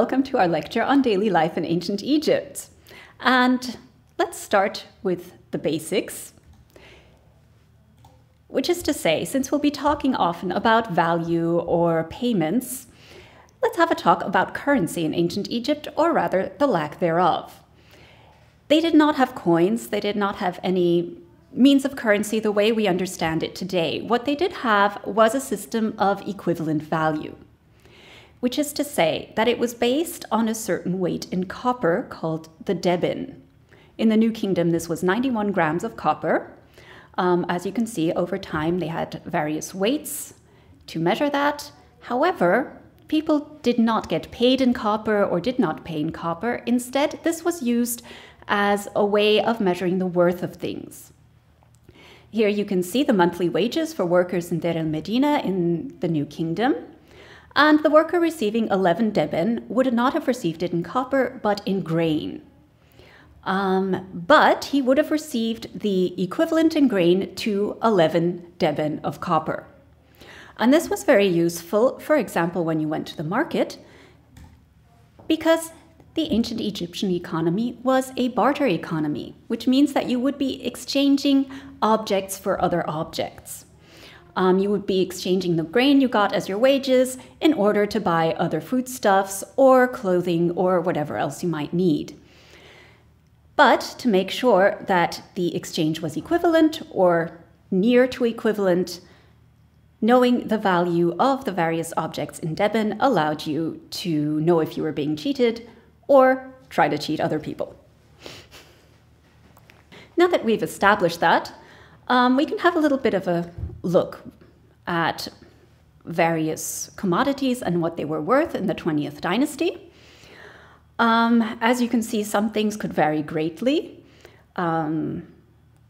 welcome to our lecture on daily life in ancient Egypt. And let's start with the basics, which is to say, since we'll be talking often about value or payments, let's have a talk about currency in ancient Egypt, or rather, the lack thereof. They did not have coins, they did not have any means of currency the way we understand it today. What they did have was a system of equivalent value, which is to say that it was based on a certain weight in copper called the deben. In the New Kingdom, this was 91 grams of copper. Um, as you can see, over time, they had various weights to measure that. However, people did not get paid in copper or did not pay in copper. Instead, this was used as a way of measuring the worth of things. Here you can see the monthly wages for workers in Deir el Medina in the New Kingdom. And the worker receiving 11 deben would not have received it in copper, but in grain. Um, but he would have received the equivalent in grain to 11 deben of copper. And this was very useful, for example, when you went to the market, because the ancient Egyptian economy was a barter economy, which means that you would be exchanging objects for other objects. Um, you would be exchanging the grain you got as your wages in order to buy other foodstuffs or clothing or whatever else you might need. But to make sure that the exchange was equivalent or near to equivalent, knowing the value of the various objects in Deben allowed you to know if you were being cheated or try to cheat other people. Now that we've established that, um, we can have a little bit of a look at various commodities and what they were worth in the 20th dynasty. Um, as you can see, some things could vary greatly. Um,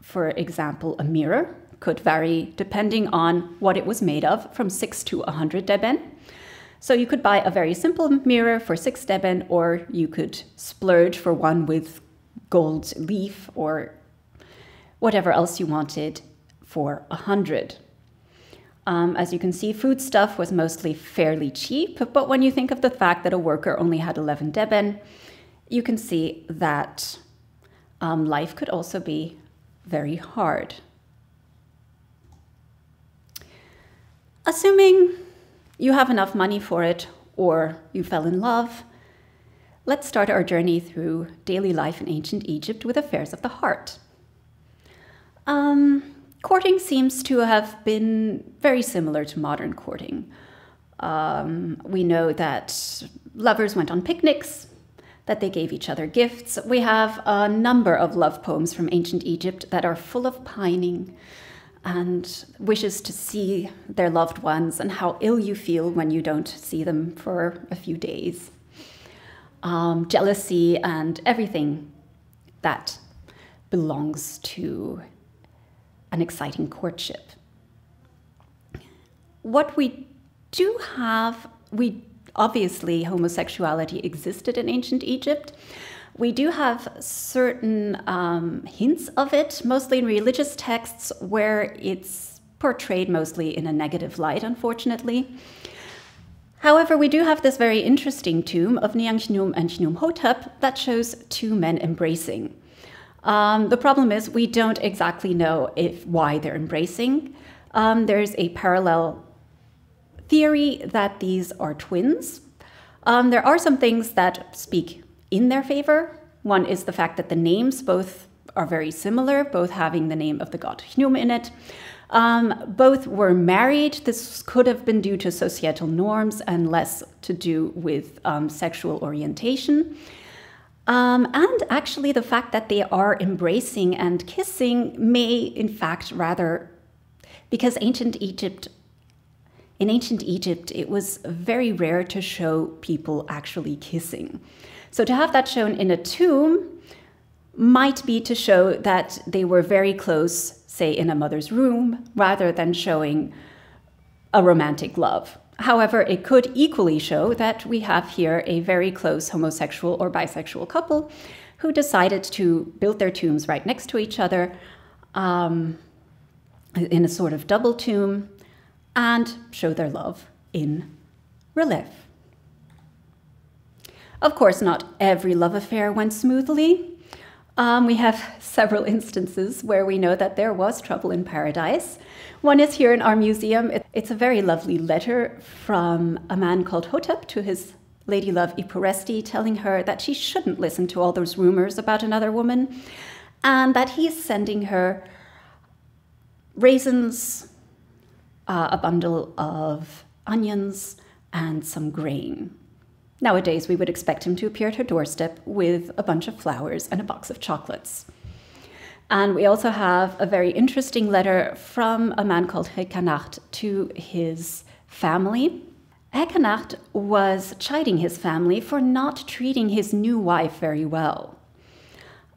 for example, a mirror could vary depending on what it was made of from 6 to 100 deben. So you could buy a very simple mirror for six deben, or you could splurge for one with gold leaf or whatever else you wanted for a hundred. Um, as you can see, foodstuff was mostly fairly cheap, but when you think of the fact that a worker only had 11 deben, you can see that um, life could also be very hard. Assuming you have enough money for it, or you fell in love. Let's start our journey through daily life in ancient Egypt with affairs of the heart. Um, courting seems to have been very similar to modern courting. Um, we know that lovers went on picnics, that they gave each other gifts. We have a number of love poems from ancient Egypt that are full of pining, and wishes to see their loved ones and how ill you feel when you don't see them for a few days. Um, jealousy and everything that belongs to an exciting courtship. What we do have, we obviously homosexuality existed in ancient Egypt, we do have certain um, hints of it, mostly in religious texts, where it's portrayed mostly in a negative light, unfortunately. However, we do have this very interesting tomb of Nianchchnum and Chnumhotep that shows two men embracing. Um, the problem is we don't exactly know if why they're embracing. Um, there's a parallel theory that these are twins. Um, there are some things that speak in their favor. One is the fact that the names both are very similar, both having the name of the god Chnum in it. Um, both were married. This could have been due to societal norms and less to do with um, sexual orientation. Um, and actually, the fact that they are embracing and kissing may, in fact, rather, because ancient Egypt, in ancient Egypt, it was very rare to show people actually kissing. So to have that shown in a tomb might be to show that they were very close, say in a mother's room, rather than showing a romantic love. However, it could equally show that we have here a very close homosexual or bisexual couple who decided to build their tombs right next to each other um, in a sort of double tomb and show their love in relief. Of course, not every love affair went smoothly. Um, we have several instances where we know that there was trouble in paradise. One is here in our museum. It's a very lovely letter from a man called Hotep to his lady love Iporesti, telling her that she shouldn't listen to all those rumors about another woman and that he's sending her raisins, uh, a bundle of onions, and some grain. Nowadays, we would expect him to appear at her doorstep with a bunch of flowers and a box of chocolates. And we also have a very interesting letter from a man called Hekanacht to his family. Hekanacht was chiding his family for not treating his new wife very well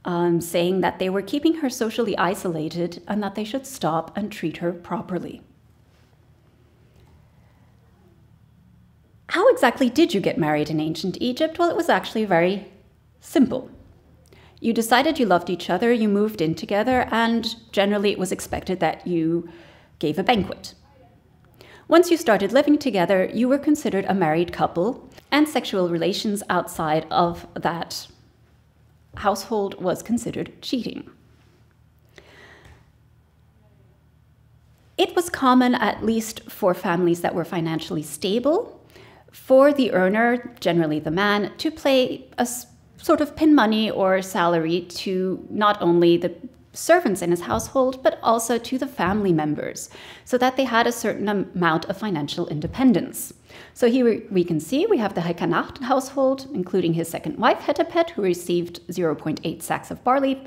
um, saying that they were keeping her socially isolated and that they should stop and treat her properly. How exactly did you get married in ancient Egypt? Well, it was actually very simple. You decided you loved each other, you moved in together, and generally it was expected that you gave a banquet. Once you started living together, you were considered a married couple, and sexual relations outside of that household was considered cheating. It was common, at least for families that were financially stable, for the earner, generally the man, to play a sort of pin money or salary to not only the servants in his household, but also to the family members, so that they had a certain amount of financial independence. So here we can see we have the Hekanacht household, including his second wife, Hetepet, who received 0.8 sacks of barley.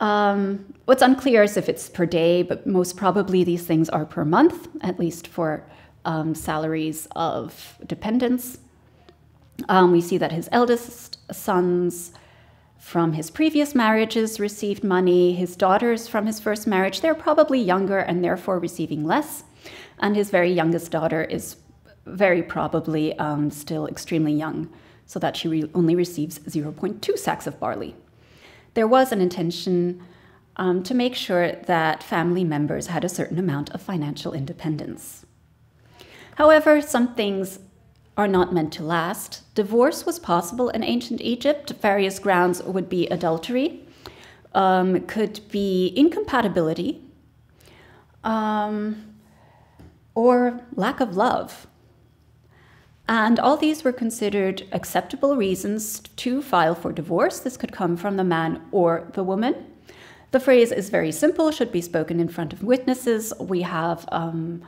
Um, what's unclear is if it's per day, but most probably these things are per month, at least for um, salaries of dependents. Um, we see that his eldest sons from his previous marriages received money. His daughters from his first marriage, they're probably younger and therefore receiving less. And his very youngest daughter is very probably um, still extremely young, so that she re only receives 0.2 sacks of barley. There was an intention um, to make sure that family members had a certain amount of financial independence. However, some things are not meant to last. Divorce was possible in ancient Egypt. Various grounds would be adultery, um, could be incompatibility, um, or lack of love. And all these were considered acceptable reasons to file for divorce. This could come from the man or the woman. The phrase is very simple, should be spoken in front of witnesses. We have um,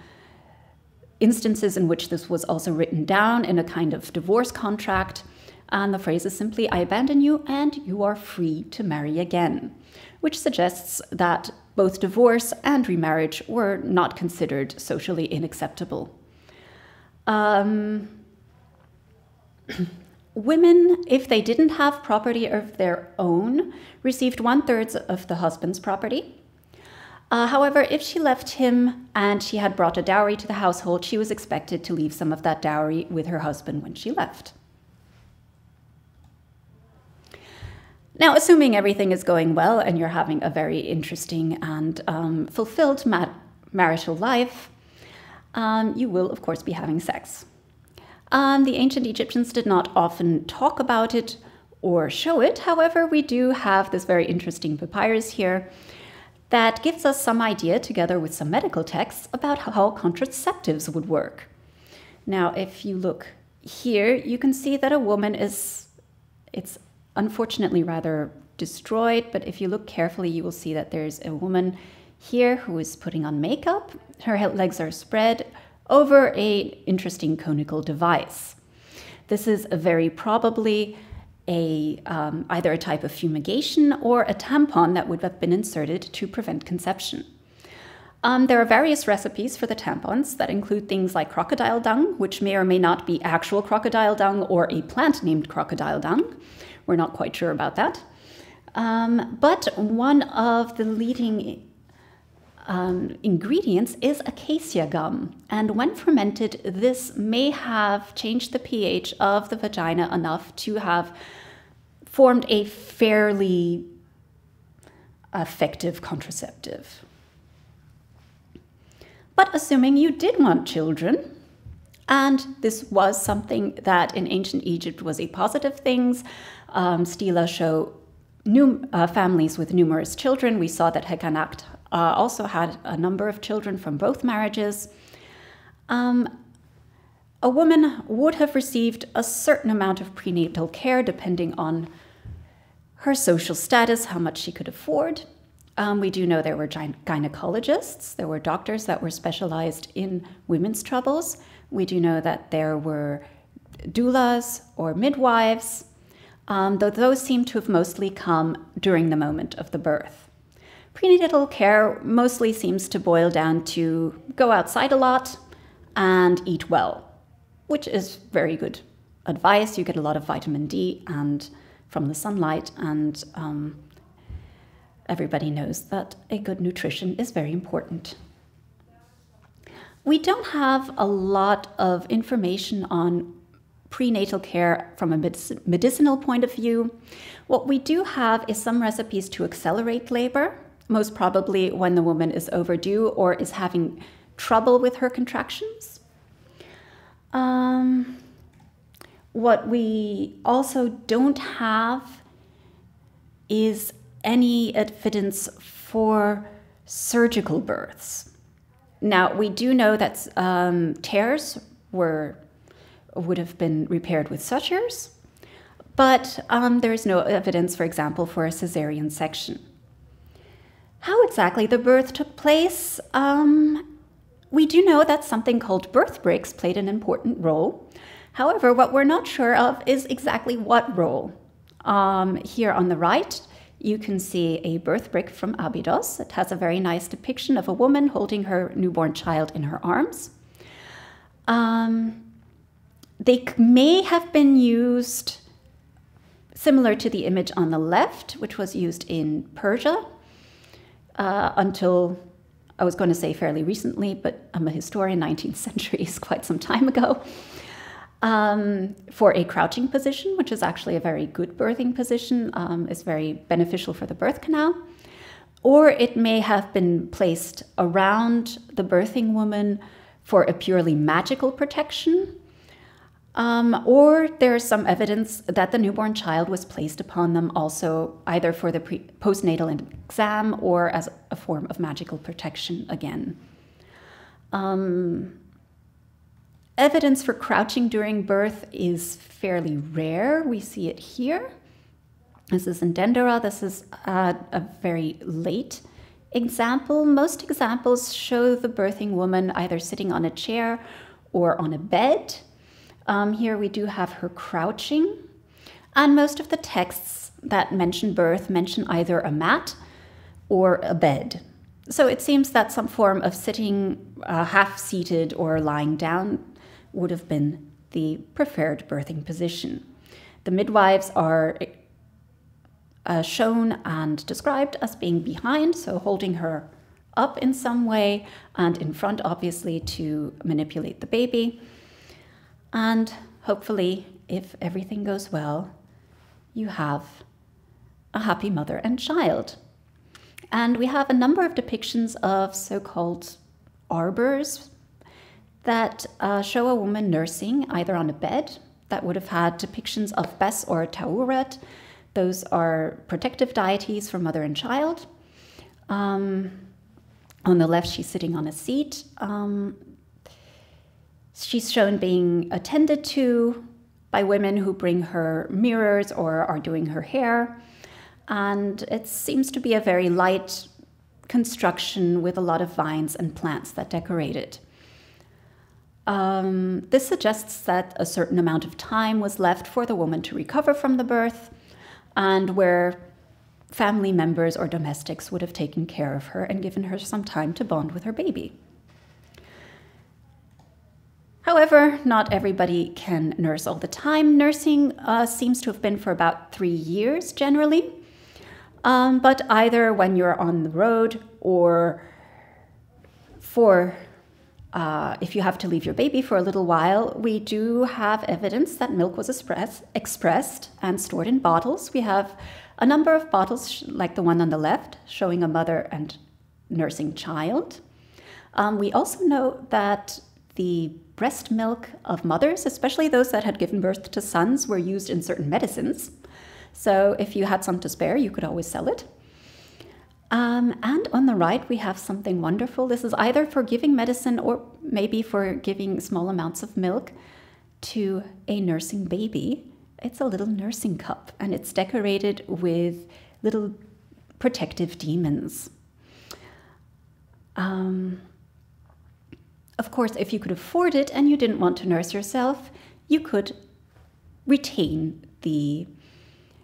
instances in which this was also written down in a kind of divorce contract. And the phrase is simply, I abandon you and you are free to marry again, which suggests that both divorce and remarriage were not considered socially unacceptable. Um, Women, if they didn't have property of their own, received one third of the husband's property. Uh, however, if she left him and she had brought a dowry to the household, she was expected to leave some of that dowry with her husband when she left. Now, assuming everything is going well and you're having a very interesting and um, fulfilled marital life, um, you will, of course, be having sex. Um, the ancient Egyptians did not often talk about it or show it. However, we do have this very interesting papyrus here that gives us some idea, together with some medical texts, about how contraceptives would work. Now, if you look here, you can see that a woman is, it's unfortunately rather destroyed, but if you look carefully, you will see that there's a woman here who is putting on makeup. Her legs are spread, over a interesting conical device. This is a very probably a, um, either a type of fumigation or a tampon that would have been inserted to prevent conception. Um, there are various recipes for the tampons that include things like crocodile dung, which may or may not be actual crocodile dung or a plant named crocodile dung. We're not quite sure about that. Um, but one of the leading um, ingredients is acacia gum. And when fermented, this may have changed the pH of the vagina enough to have formed a fairly effective contraceptive. But assuming you did want children, And this was something that in ancient Egypt was a positive thing. Um, stela show new, uh, families with numerous children. We saw that Hekanakht uh, also had a number of children from both marriages. Um, a woman would have received a certain amount of prenatal care depending on her social status, how much she could afford. Um, we do know there were gynecologists, there were doctors that were specialized in women's troubles. We do know that there were doulas or midwives, um, though those seem to have mostly come during the moment of the birth. Prenatal care mostly seems to boil down to go outside a lot and eat well which is very good advice. You get a lot of vitamin D and from the sunlight, and um, everybody knows that a good nutrition is very important. We don't have a lot of information on prenatal care from a medicinal point of view. What we do have is some recipes to accelerate labor, most probably when the woman is overdue or is having trouble with her contractions. Um, what we also don't have is any evidence for surgical births. Now, we do know that um, tears were would have been repaired with sutures, but um, there is no evidence, for example, for a cesarean section. How exactly the birth took place um, we do know that something called birth bricks played an important role. However, what we're not sure of is exactly what role. Um, here on the right, you can see a birth brick from Abydos. It has a very nice depiction of a woman holding her newborn child in her arms. Um, they may have been used similar to the image on the left, which was used in Persia uh, until I was going to say fairly recently, but I'm a historian, 19th century is quite some time ago, um, for a crouching position, which is actually a very good birthing position, um, is very beneficial for the birth canal. Or it may have been placed around the birthing woman for a purely magical protection, um, or there's some evidence that the newborn child was placed upon them also either for the pre- postnatal exam or as a form of magical protection again. Um, evidence for crouching during birth is fairly rare. We see it here. This is in Dendera. This is a, a very late example. Most examples show the birthing woman either sitting on a chair or on a bed. Um, here we do have her crouching, and most of the texts that mention birth mention either a mat or a bed. So it seems that some form of sitting uh, half seated or lying down would have been the preferred birthing position. The midwives are uh, shown and described as being behind, so holding her up in some way, and in front, obviously, to manipulate the baby. And hopefully, if everything goes well, you have a happy mother and child. And we have a number of depictions of so called arbors that uh, show a woman nursing either on a bed that would have had depictions of Bes or Tauret. Those are protective deities for mother and child. Um, on the left, she's sitting on a seat. Um, She's shown being attended to by women who bring her mirrors or are doing her hair. And it seems to be a very light construction with a lot of vines and plants that decorate it. Um, this suggests that a certain amount of time was left for the woman to recover from the birth, and where family members or domestics would have taken care of her and given her some time to bond with her baby. However, not everybody can nurse all the time. Nursing uh, seems to have been for about three years generally, um, but either when you're on the road or for uh, if you have to leave your baby for a little while, we do have evidence that milk was express, expressed and stored in bottles. We have a number of bottles, like the one on the left, showing a mother and nursing child. Um, we also know that the breast milk of mothers, especially those that had given birth to sons, were used in certain medicines. So if you had some to spare, you could always sell it. Um, and on the right, we have something wonderful. This is either for giving medicine or maybe for giving small amounts of milk to a nursing baby. It's a little nursing cup and it's decorated with little protective demons. Um, of course, if you could afford it and you didn't want to nurse yourself, you could retain the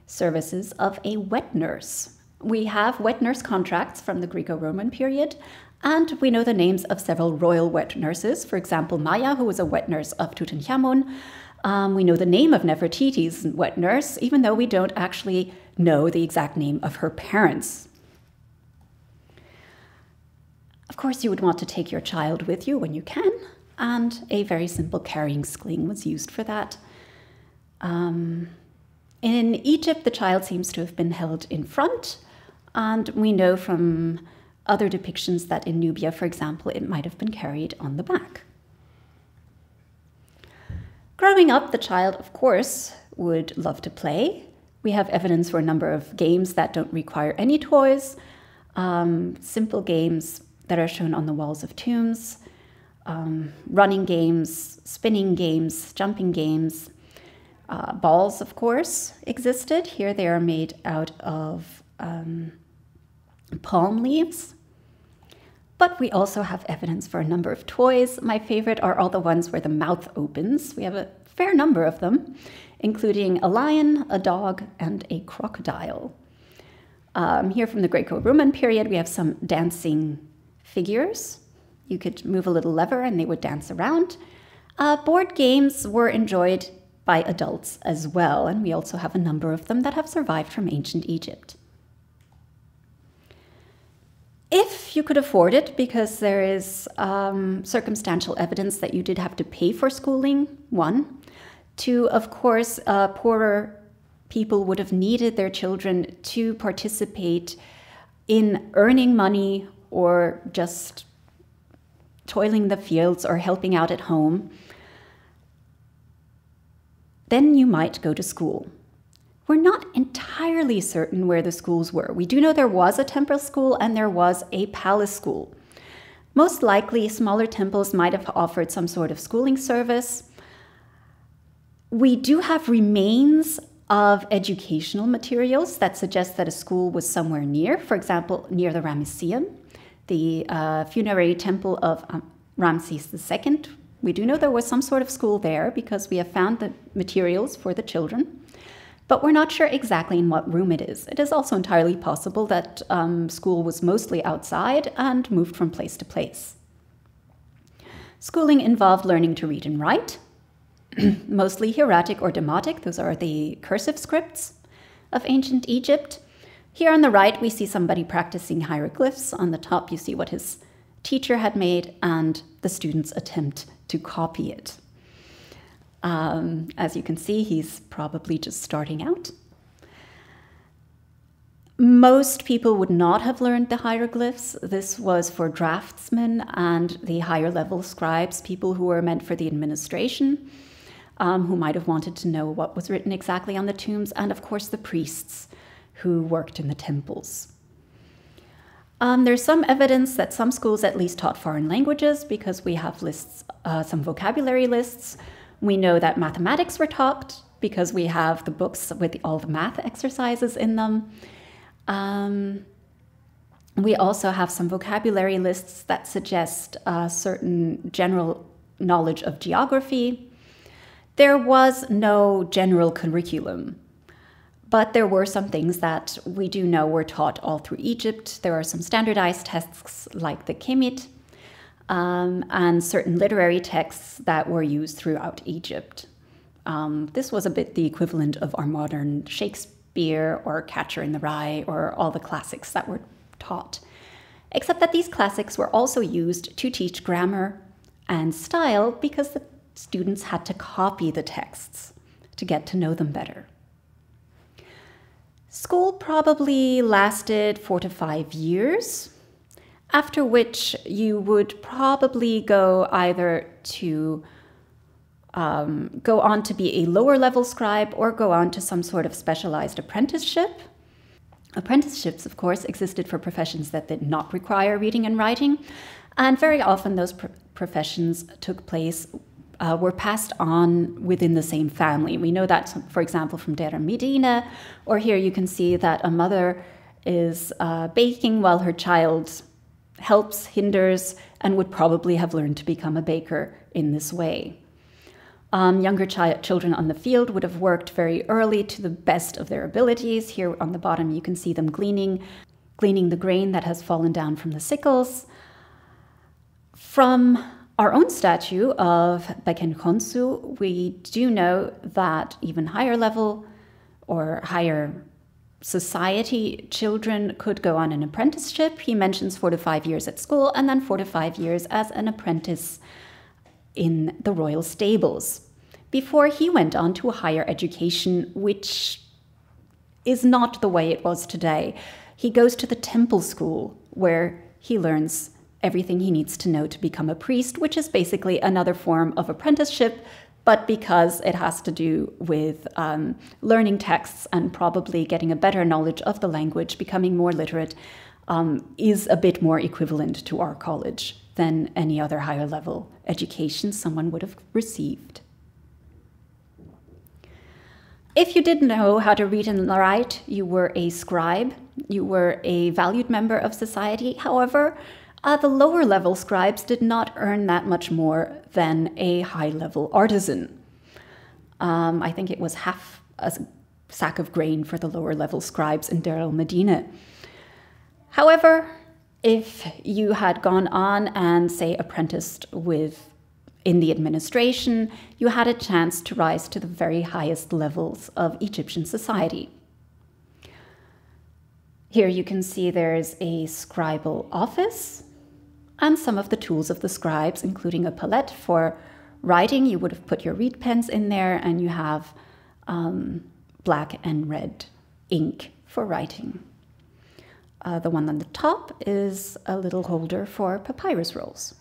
services of a wet nurse we have wet nurse contracts from the Greco Roman period, and we know the names of several royal wet nurses. For example, Maya, who was a wet nurse of Tutankhamun. Um, we know the name of Nefertiti's wet nurse, even though we don't actually know the exact name of her parents. Of course, you would want to take your child with you when you can, and a very simple carrying sling was used for that. Um, in Egypt, the child seems to have been held in front, and we know from other depictions that in Nubia, for example, it might have been carried on the back. Growing up, the child, of course, would love to play. We have evidence for a number of games that don't require any toys, um, simple games that are shown on the walls of tombs, um, running games, spinning games, jumping games. Uh, balls, of course, existed. Here they are made out of um, palm leaves. But we also have evidence for a number of toys. My favorite are all the ones where the mouth opens. We have a fair number of them, including a lion, a dog, and a crocodile. Um, here from the Greco Roman period, we have some dancing figures. You could move a little lever and they would dance around. Uh, board games were enjoyed by adults as well, and we also have a number of them that have survived from ancient Egypt if you could afford it, because there is um, circumstantial evidence that you did have to pay for schooling, one. Two, of course, uh, poorer people would have needed their children to participate in earning money or just toiling the fields or helping out at home. Then you might go to school. We're not entirely certain where the schools were. We do know there was a temple school and there was a palace school. Most likely, smaller temples might have offered some sort of schooling service. We do have remains of educational materials that suggest that a school was somewhere near, for example, near the Ramesseum, the uh, funerary temple of um, Ramses II. We do know there was some sort of school there because we have found the materials for the children but we're not sure exactly in what room it is. It is also entirely possible that um, school was mostly outside and moved from place to place. Schooling involved learning to read and write, mostly hieratic or demotic, those are the cursive scripts of ancient Egypt. Here on the right, we see somebody practicing hieroglyphs. On the top, you see what his teacher had made and the students attempt to copy it. Um, as you can see, he's probably just starting out. Most people would not have learned the hieroglyphs. This was for draftsmen and the higher level scribes, people who were meant for the administration, um, who might have wanted to know what was written exactly on the tombs, and of course the priests who worked in the temples. Um, there's some evidence that some schools at least taught foreign languages because we have lists, uh, some vocabulary lists we know that mathematics were taught because we have the books with all the math exercises in them. Um, we also have some vocabulary lists that suggest a certain general knowledge of geography. There was no general curriculum, but there were some things that we do know were taught all through Egypt. There are some standardized tests like the Kemit, um, and certain literary texts that were used throughout Egypt. Um, this was a bit the equivalent of our modern Shakespeare or Catcher in the Rye or all the classics that were taught, except that these classics were also used to teach grammar and style because the students had to copy the texts to get to know them better. School probably lasted four to five years, after which you would probably go either to um, go on to be a lower level scribe or go on to some sort of specialized apprenticeship. Apprenticeships, of course, existed for professions that did not require reading and writing, and very often those pr- professions took place, uh, were passed on within the same family. We know that, for example, from Deir Medina, or here you can see that a mother is uh, baking while her child helps, hinders, and would probably have learned to become a baker in this way. Um, younger chi- children on the field would have worked very early to the best of their abilities. Here on the bottom, you can see them gleaning, gleaning the grain that has fallen down from the sickles. From our own statue of Beken Khonsu, we do know that even higher level or higher society children could go on an apprenticeship. He mentions four to five years at school and then four to five years as an apprentice in the royal stables before he went on to a higher education, which is not the way it was today. He goes to the temple school where he learns everything he needs to know to become a priest, which is basically another form of apprenticeship, but because it has to do with um, learning texts and probably getting a better knowledge of the language, becoming more literate, um, is a bit more equivalent to our college than any other higher level education someone would have received. If you didn't know how to read and write, you were a scribe, you were a valued member of society. However, uh, the lower level scribes did not earn that much more than a high level artisan. Um, I think it was half a sack of grain for the lower level scribes in Deir el-Medina. However, if you had gone on and, say, apprenticed with in the administration, you had a chance to rise to the very highest levels of Egyptian society. Here you can see there's a scribal office and some of the tools of the scribes, including a palette for writing. You would have put your reed pens in there, and you have um, black and red ink for writing. Uh, the one on the top is a little holder for papyrus rolls.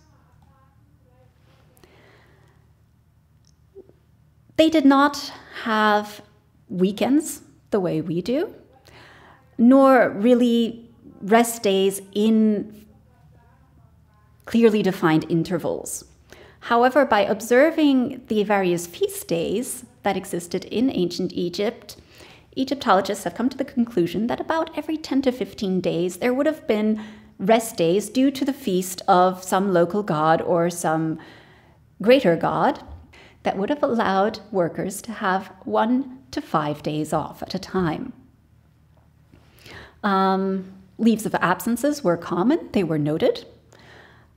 They did not have weekends the way we do, nor really rest days in clearly defined intervals. However, by observing the various feast days that existed in ancient Egypt, Egyptologists have come to the conclusion that about every 10 to 15 days there would have been rest days due to the feast of some local god or some greater god that would have allowed workers to have one to five days off at a time. Um, leaves of absences were common, they were noted.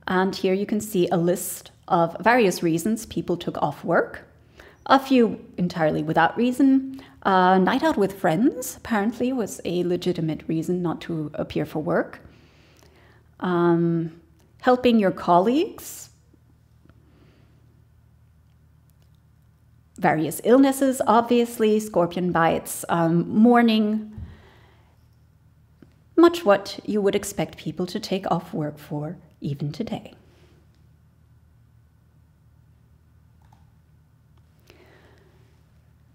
And here you can see a list of various reasons people took off work. A few entirely without reason. Uh, night out with friends apparently was a legitimate reason not to appear for work. Um, helping your colleagues various illnesses, obviously, scorpion bites, um, mourning, much what you would expect people to take off work for even today.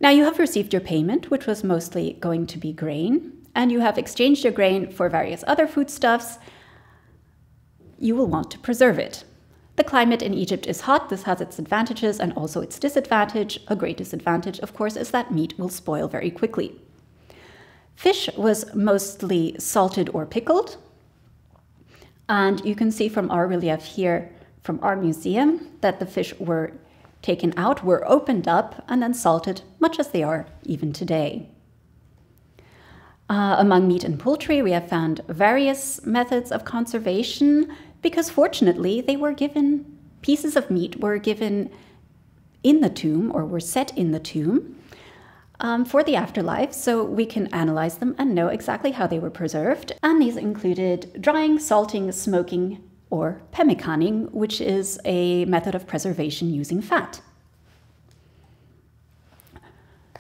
Now you have received your payment, which was mostly going to be grain, and you have exchanged your grain for various other foodstuffs. You will want to preserve it. The climate in Egypt is hot. This has its advantages and also its disadvantage. A great disadvantage, of course, is that meat will spoil very quickly. Fish was mostly salted or pickled. And you can see from our relief here, from our museum, that the fish were taken out, were opened up, and then salted, much as they are even today. Uh, among meat and poultry, we have found various methods of conservation because fortunately they were given pieces of meat were given in the tomb or were set in the tomb um, for the afterlife so we can analyze them and know exactly how they were preserved. And these included drying, salting, smoking, or pemmicaning, which is a method of preservation using fat.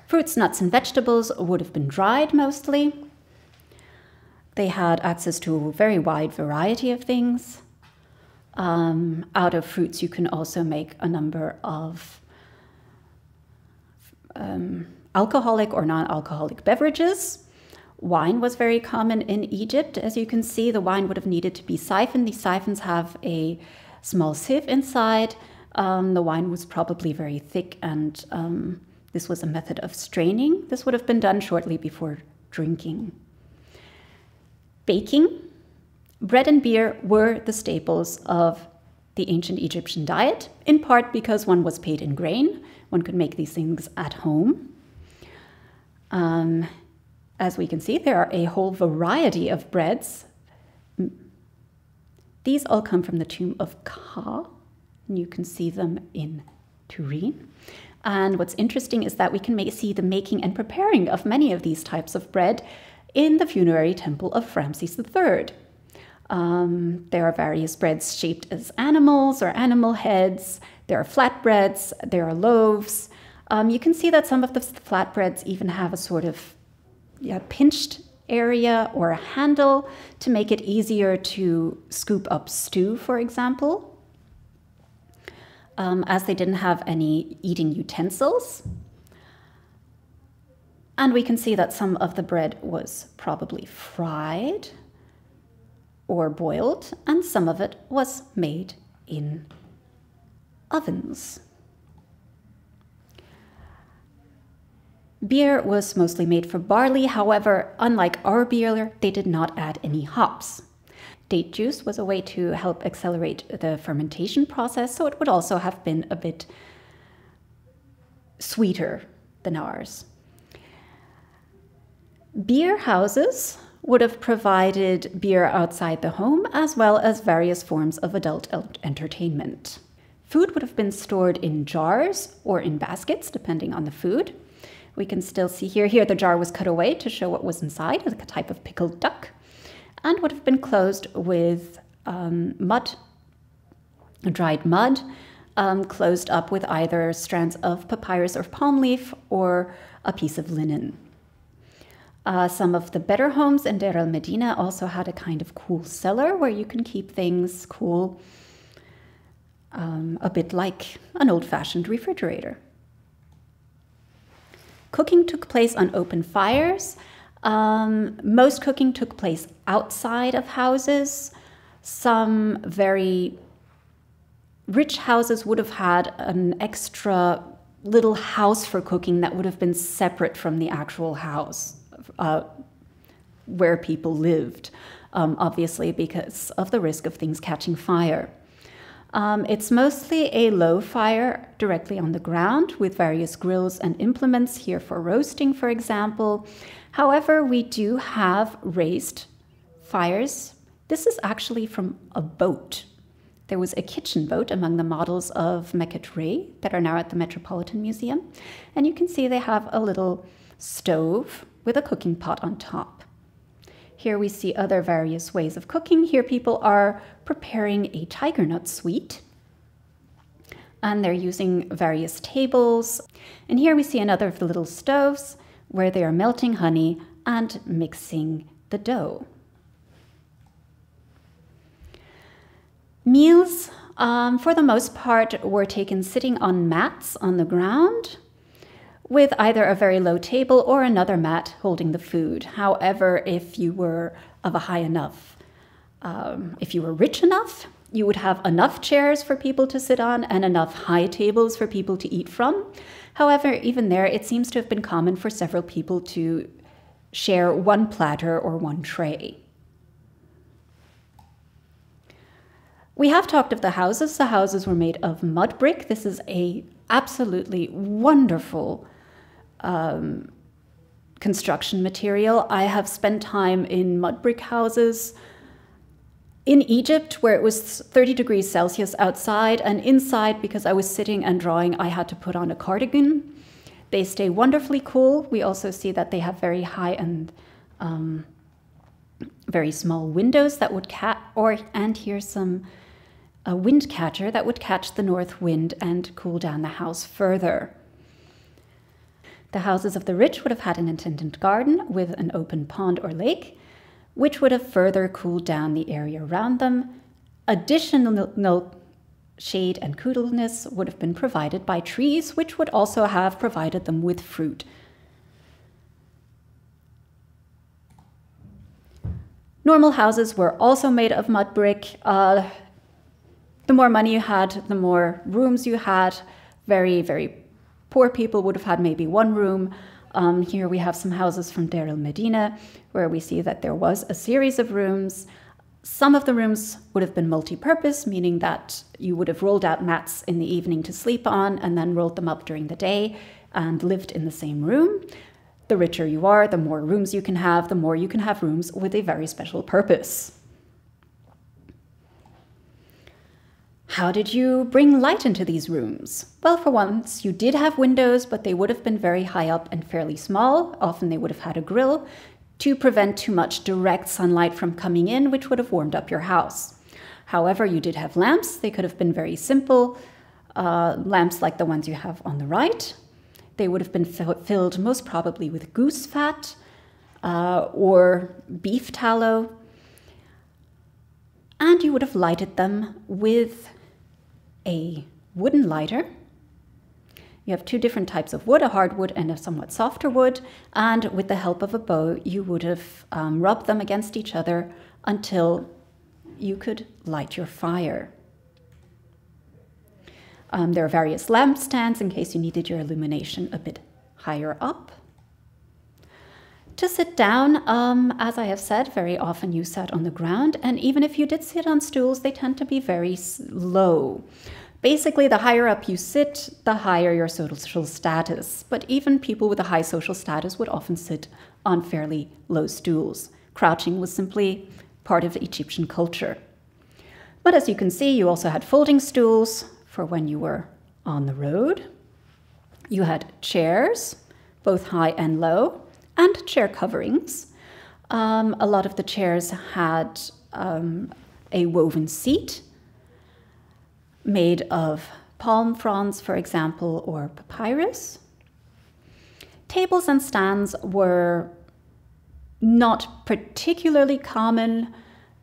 Fruits, nuts, and vegetables would have been dried mostly. They had access to a very wide variety of things. Um, out of fruits, you can also make a number of um, alcoholic or non alcoholic beverages. Wine was very common in Egypt. As you can see, the wine would have needed to be siphoned. These siphons have a small sieve inside. Um, the wine was probably very thick, and um, this was a method of straining. This would have been done shortly before drinking. Baking. Bread and beer were the staples of the ancient Egyptian diet, in part because one was paid in grain. One could make these things at home. Um, as we can see, there are a whole variety of breads. These all come from the tomb of Kha, and you can see them in Turin. And what's interesting is that we can make, see the making and preparing of many of these types of bread in the funerary temple of Ramses III. Um, there are various breads shaped as animals or animal heads. There are flatbreads, there are loaves. Um, you can see that some of the flatbreads even have a sort of yeah, pinched area or a handle to make it easier to scoop up stew, for example. Um, as they didn't have any eating utensils. And we can see that some of the bread was probably fried or boiled, and some of it was made in ovens. Beer was mostly made from barley, however, unlike our beer, they did not add any hops. Date juice was a way to help accelerate the fermentation process, so it would also have been a bit sweeter than ours. Beer houses would have provided beer outside the home as well as various forms of adult entertainment. Food would have been stored in jars or in baskets, depending on the food. We can still see here, here the jar was cut away to show what was inside, like a type of pickled duck, and would have been closed with um, mud, dried mud, um, closed up with either strands of papyrus or palm leaf or a piece of linen. Uh, some of the better homes in Deir el Medina also had a kind of cool cellar where you can keep things cool, um, a bit like an old fashioned refrigerator. Cooking took place on open fires. Um, most cooking took place outside of houses. Some very rich houses would have had an extra little house for cooking that would have been separate from the actual house uh, where people lived, um, obviously, because of the risk of things catching fire. Um, it's mostly a low fire directly on the ground with various grills and implements here for roasting, for example. However, we do have raised fires. This is actually from a boat. There was a kitchen boat among the models of Meketre that are now at the Metropolitan Museum. And you can see they have a little stove with a cooking pot on top. Here we see other various ways of cooking. Here people are preparing a tiger nut sweet. And they're using various tables. And here we see another of the little stoves where they are melting honey and mixing the dough. Meals, um, for the most part, were taken sitting on mats on the ground with either a very low table or another mat holding the food. However, if you were of a high enough, um, if you were rich enough, you would have enough chairs for people to sit on and enough high tables for people to eat from. However, even there, it seems to have been common for several people to share one platter or one tray. We have talked of the houses. The houses were made of mud brick. This is a absolutely wonderful um, construction material. I have spent time in mud brick houses in Egypt where it was 30 degrees Celsius outside, and inside, because I was sitting and drawing, I had to put on a cardigan. They stay wonderfully cool. We also see that they have very high and um, very small windows that would catch, or and here's some a wind catcher that would catch the north wind and cool down the house further. The houses of the rich would have had an attendant garden with an open pond or lake, which would have further cooled down the area around them. Additional shade and coolness would have been provided by trees, which would also have provided them with fruit. Normal houses were also made of mud brick. Uh, the more money you had, the more rooms you had. Very, very poor people would have had maybe one room. Um, here we have some houses from Deir el Medina, where we see that there was a series of rooms. Some of the rooms would have been multi purpose, meaning that you would have rolled out mats in the evening to sleep on and then rolled them up during the day and lived in the same room. The richer you are, the more rooms you can have, the more you can have rooms with a very special purpose. How did you bring light into these rooms? Well, for once, you did have windows, but they would have been very high up and fairly small. Often they would have had a grill to prevent too much direct sunlight from coming in, which would have warmed up your house. However, you did have lamps. They could have been very simple uh, lamps like the ones you have on the right. They would have been filled most probably with goose fat uh, or beef tallow. And you would have lighted them with a wooden lighter. You have two different types of wood, a hardwood and a somewhat softer wood. And with the help of a bow, you would have um, rubbed them against each other until you could light your fire. Um, there are various lampstands in case you needed your illumination a bit higher up. To sit down, um, as I have said, very often you sat on the ground, and even if you did sit on stools, they tend to be very low. Basically, the higher up you sit, the higher your social status. But even people with a high social status would often sit on fairly low stools. Crouching was simply part of Egyptian culture. But as you can see, you also had folding stools for when you were on the road. You had chairs, both high and low and chair coverings. Um, a lot of the chairs had um, a woven seat made of palm fronds, for example, or papyrus. Tables and stands were not particularly common,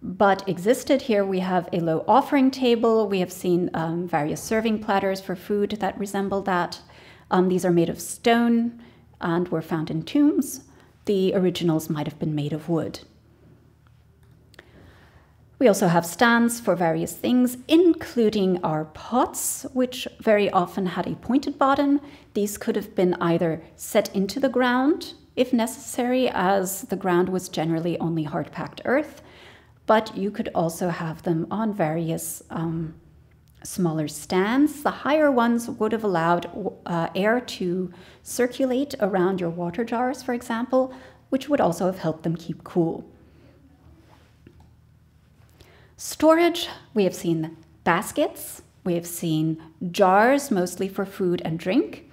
but existed. Here we have a low offering table. We have seen um, various serving platters for food that resemble that. Um, these are made of stone and were found in tombs. The originals might have been made of wood. We also have stands for various things, including our pots, which very often had a pointed bottom. These could have been either set into the ground, if necessary, as the ground was generally only hard packed earth, but you could also have them on various um, smaller stands. The higher ones would have allowed uh, air to circulate around your water jars, for example, which would also have helped them keep cool. Storage, we have seen baskets, we have seen jars, mostly for food and drink.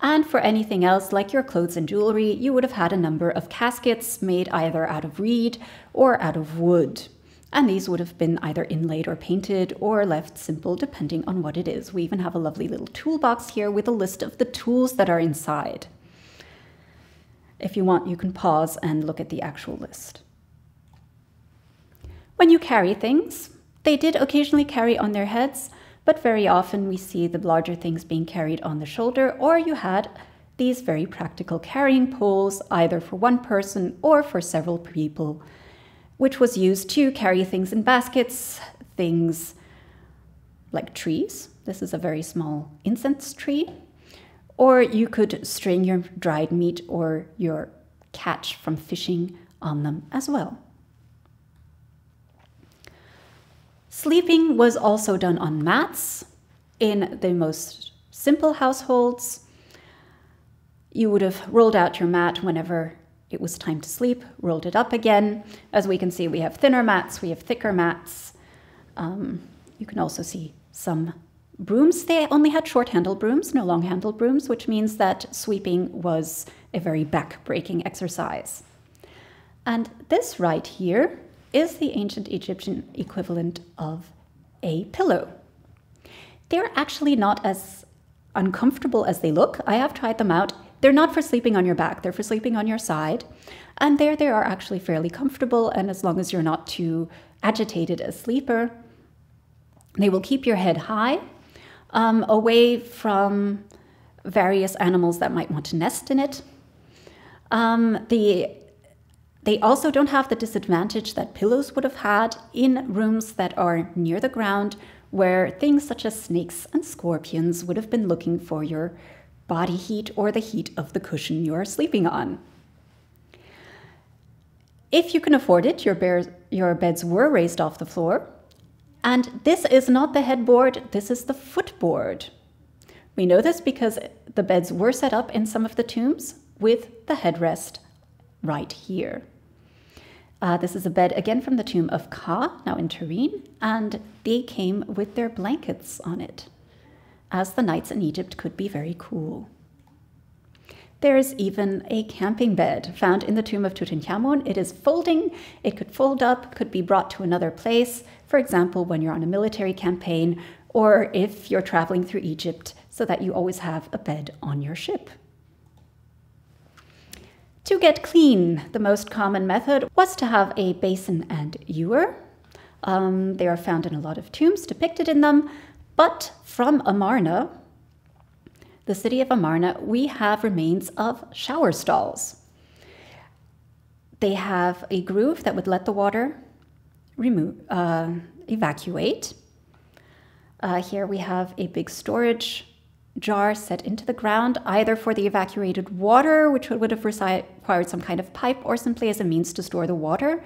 And for anything else, like your clothes and jewelry, you would have had a number of caskets made either out of reed or out of wood and these would have been either inlaid or painted or left simple depending on what it is. We even have a lovely little toolbox here with a list of the tools that are inside. If you want, you can pause and look at the actual list. When you carry things, they did occasionally carry on their heads, but very often we see the larger things being carried on the shoulder, or you had these very practical carrying poles, either for one person or for several people which was used to carry things in baskets, things like trees. This is a very small incense tree. Or you could string your dried meat or your catch from fishing on them as well. Sleeping was also done on mats in the most simple households. You would have rolled out your mat whenever it was time to sleep, rolled it up again. As we can see, we have thinner mats, we have thicker mats. Um, you can also see some brooms. They only had short handled brooms, no long handled brooms, which means that sweeping was a very back breaking exercise. And this right here is the ancient Egyptian equivalent of a pillow. They're actually not as uncomfortable as they look. I have tried them out They're not for sleeping on your back, they're for sleeping on your side. And there they are actually fairly comfortable, and as long as you're not too agitated a sleeper, they will keep your head high, um, away from various animals that might want to nest in it. Um, the, they also don't have the disadvantage that pillows would have had in rooms that are near the ground, where things such as snakes and scorpions would have been looking for your body heat or the heat of the cushion you are sleeping on. If you can afford it, your, bears, your beds were raised off the floor. And this is not the headboard, this is the footboard. We know this because the beds were set up in some of the tombs with the headrest right here. Uh, this is a bed again from the tomb of Kha, now in Turin, and they came with their blankets on it, as the nights in Egypt could be very cool. There is even a camping bed found in the tomb of Tutankhamun. It is folding, it could fold up, could be brought to another place, for example, when you're on a military campaign, or if you're traveling through Egypt, so that you always have a bed on your ship. To get clean, the most common method was to have a basin and ewer. Um, they are found in a lot of tombs depicted in them, but from Amarna, the city of Amarna, we have remains of shower stalls. They have a groove that would let the water remove, uh, evacuate. Uh, here we have a big storage jar set into the ground, either for the evacuated water, which would have required some kind of pipe, or simply as a means to store the water.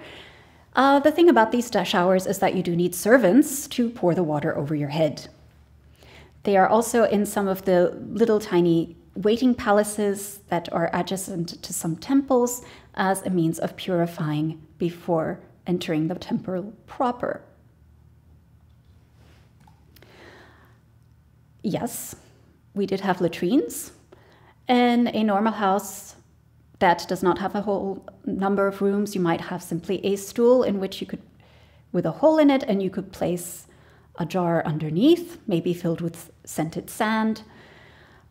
Uh, the thing about these showers is that you do need servants to pour the water over your head. They are also in some of the little tiny waiting palaces that are adjacent to some temples as a means of purifying before entering the temple proper. Yes, we did have latrines. In a normal house that does not have a whole number of rooms, you might have simply a stool in which you could, with a hole in it, and you could place a jar underneath, maybe filled with scented sand.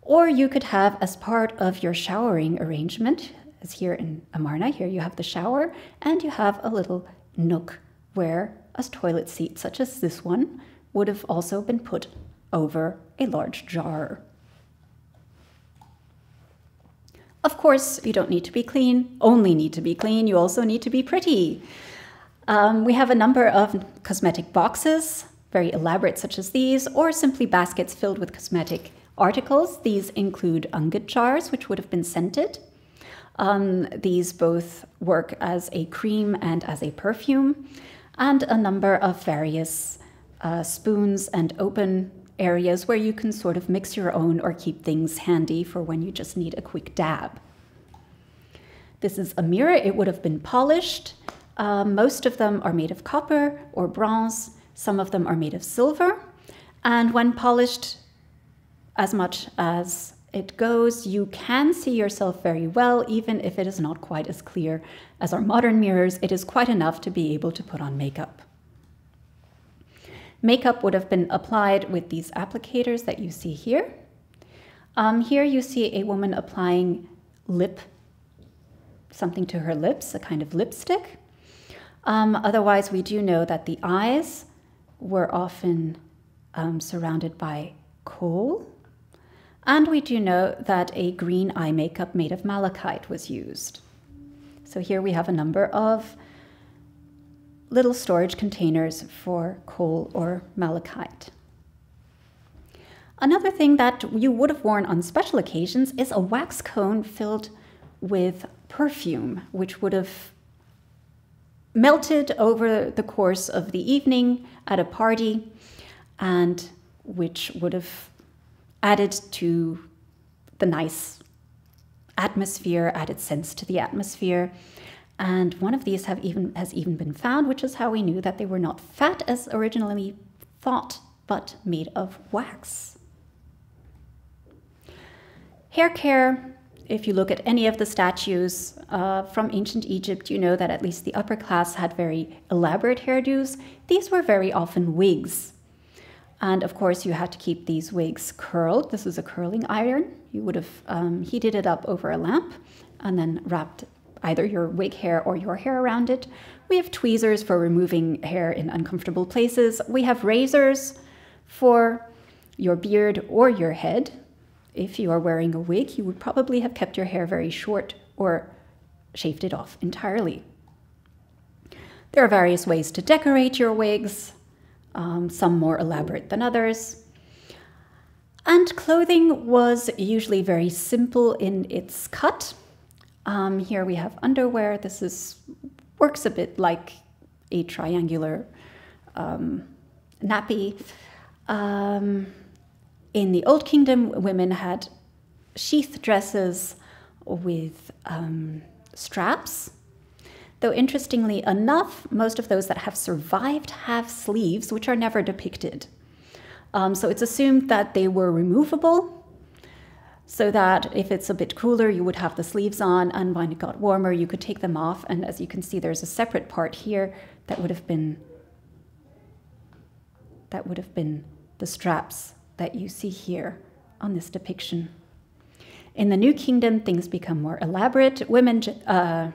Or you could have, as part of your showering arrangement, as here in Amarna, here you have the shower, and you have a little nook where a toilet seat, such as this one, would have also been put over a large jar. Of course, you don't need to be clean, only need to be clean, you also need to be pretty. Um, we have a number of cosmetic boxes very elaborate, such as these, or simply baskets filled with cosmetic articles. These include unguent jars, which would have been scented. Um, these both work as a cream and as a perfume, and a number of various uh, spoons and open areas where you can sort of mix your own or keep things handy for when you just need a quick dab. This is a mirror, it would have been polished. Uh, most of them are made of copper or bronze, some of them are made of silver. And when polished as much as it goes, you can see yourself very well, even if it is not quite as clear as our modern mirrors. It is quite enough to be able to put on makeup. Makeup would have been applied with these applicators that you see here. Um, here you see a woman applying lip, something to her lips, a kind of lipstick. Um, otherwise, we do know that the eyes were often um, surrounded by kohl. And we do know that a green eye makeup made of malachite was used. So here we have a number of little storage containers for kohl or malachite. Another thing that you would have worn on special occasions is a wax cone filled with perfume, which would have melted over the course of the evening at a party and which would have added to the nice atmosphere, added scents to the atmosphere. And one of these have even has even been found, which is how we knew that they were not fat as originally thought, but made of wax. Hair care if you look at any of the statues uh, from ancient Egypt, you know that at least the upper class had very elaborate hairdos. These were very often wigs. And of course, you had to keep these wigs curled. This is a curling iron. You would have um, heated it up over a lamp and then wrapped either your wig hair or your hair around it. We have tweezers for removing hair in uncomfortable places. We have razors for your beard or your head. If you are wearing a wig, you would probably have kept your hair very short or shaved it off entirely. There are various ways to decorate your wigs, um, some more elaborate than others. And clothing was usually very simple in its cut. Um, here we have underwear. This is works a bit like a triangular um, nappy. Um, in the Old Kingdom, women had sheath dresses with um, straps. Though interestingly enough, most of those that have survived have sleeves, which are never depicted. Um, so it's assumed that they were removable so that if it's a bit cooler, you would have the sleeves on, and when it got warmer, you could take them off. And as you can see, there's a separate part here that would have been that would have been the straps that you see here on this depiction. In the New Kingdom, things become more elaborate. Women, uh,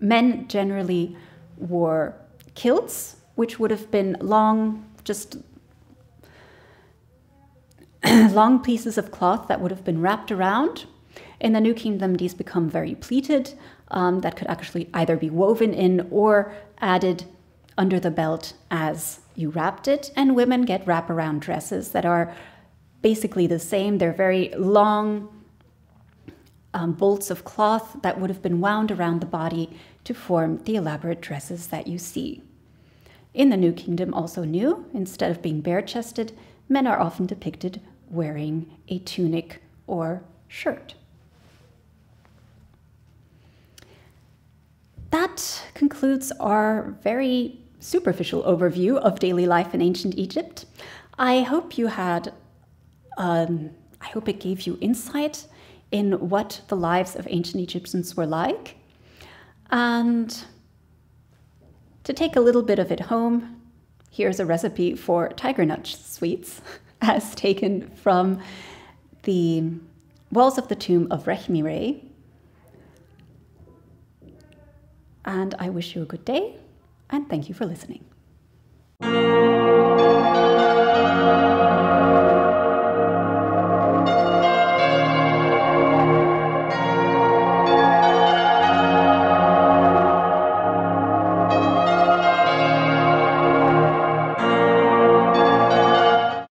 men generally wore kilts, which would have been long, just long pieces of cloth that would have been wrapped around. In the New Kingdom, these become very pleated, um, that could actually either be woven in or added under the belt as you wrapped it. And women get wraparound dresses that are basically the same. They're very long um, bolts of cloth that would have been wound around the body to form the elaborate dresses that you see. In the New Kingdom, also new, instead of being bare chested, men are often depicted wearing a tunic or shirt. That concludes our very superficial overview of daily life in ancient Egypt. I hope you had, um, I hope it gave you insight in what the lives of ancient Egyptians were like. And to take a little bit of it home, here's a recipe for tiger nut sweets. as taken from the walls of the tomb of Rekhmire. And I wish you a good day, and thank you for listening.